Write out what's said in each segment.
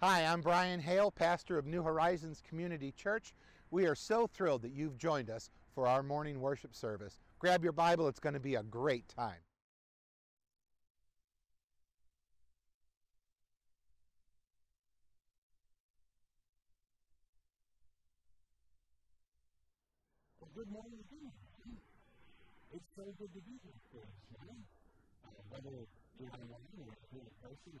Hi, I'm Brian Hale, pastor of New Horizons Community Church. We are so thrilled that you've joined us for our morning worship service. Grab your Bible, it's going to be a great time. Well, good morning again. It's so good to be here uh, whether you're online or in person,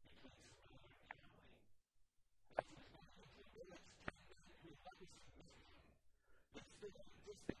This thing, this thing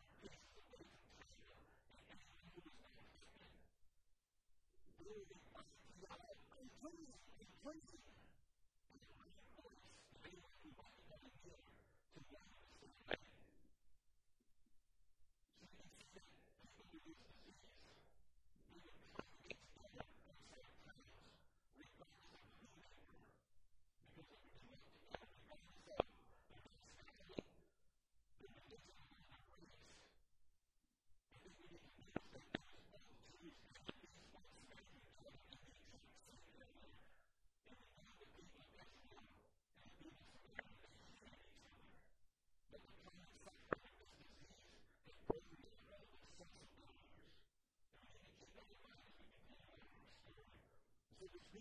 Hallelujah. And praise, and praise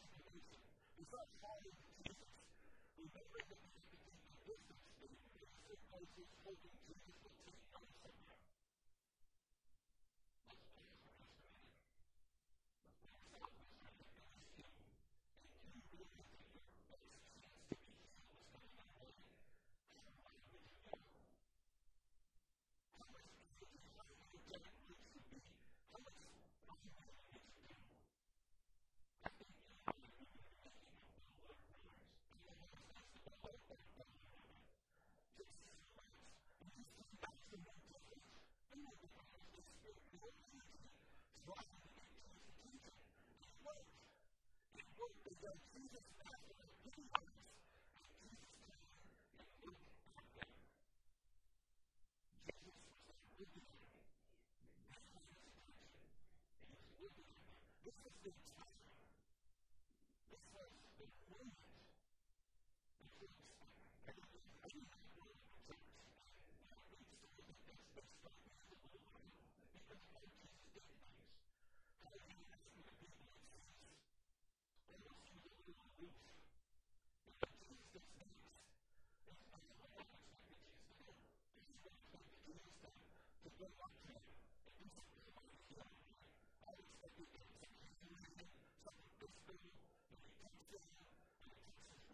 crucifixion is not following Jesus. Remember that he's beginning the business and he is the one who's holding Jesus to take on This is the test. This is the moment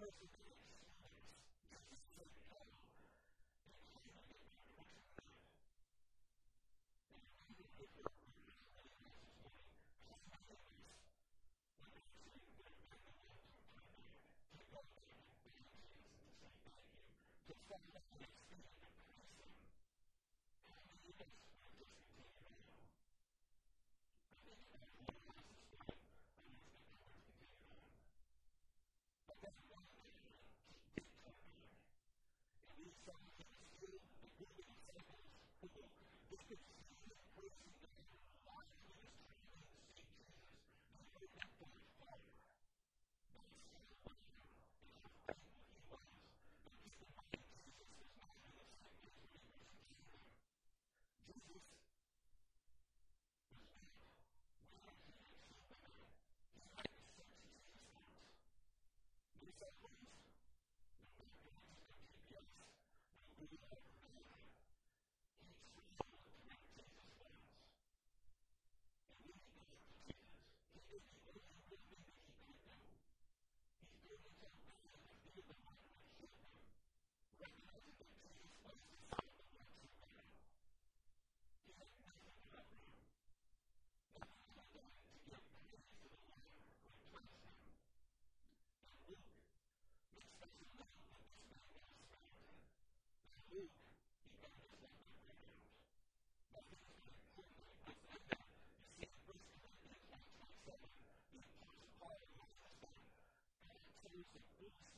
He Thank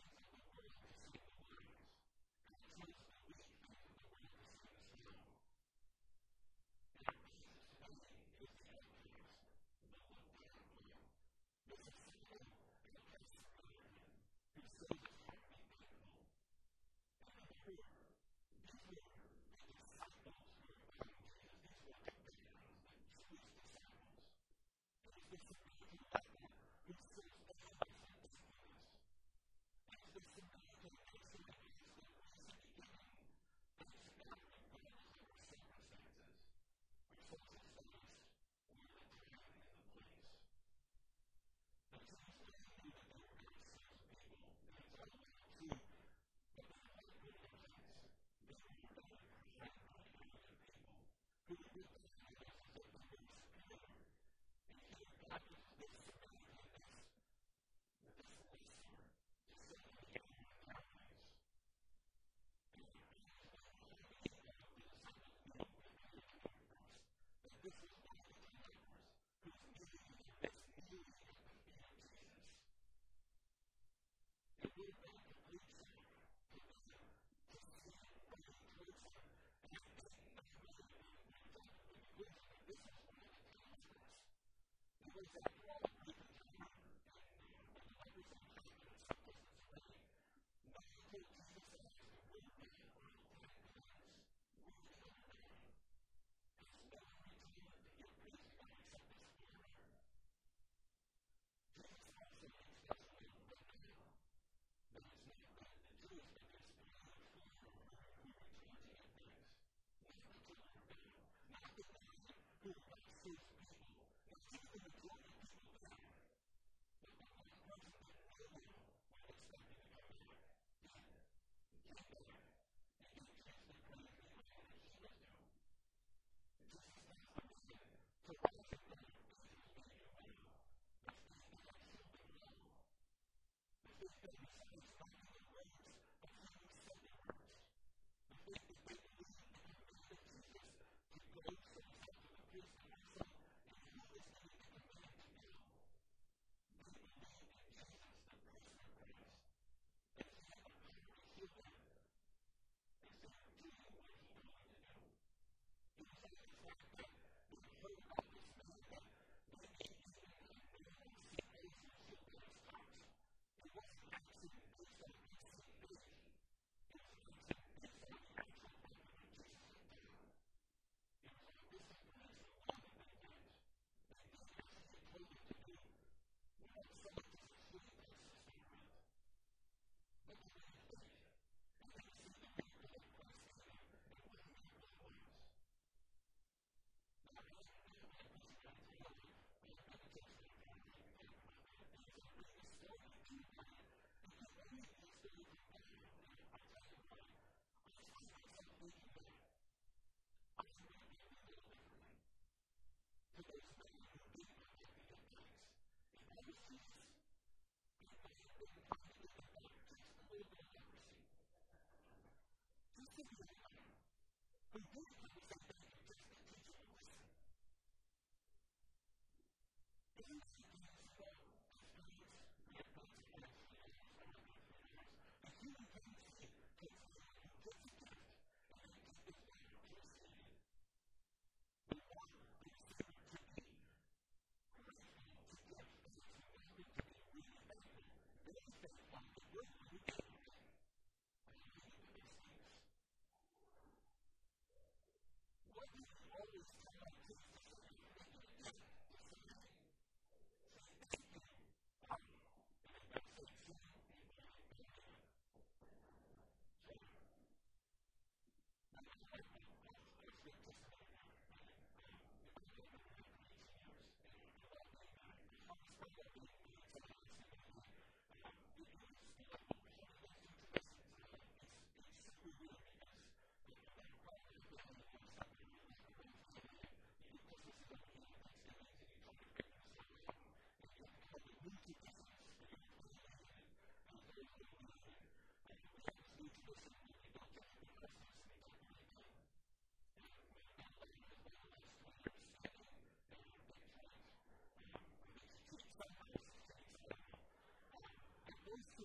You.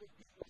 is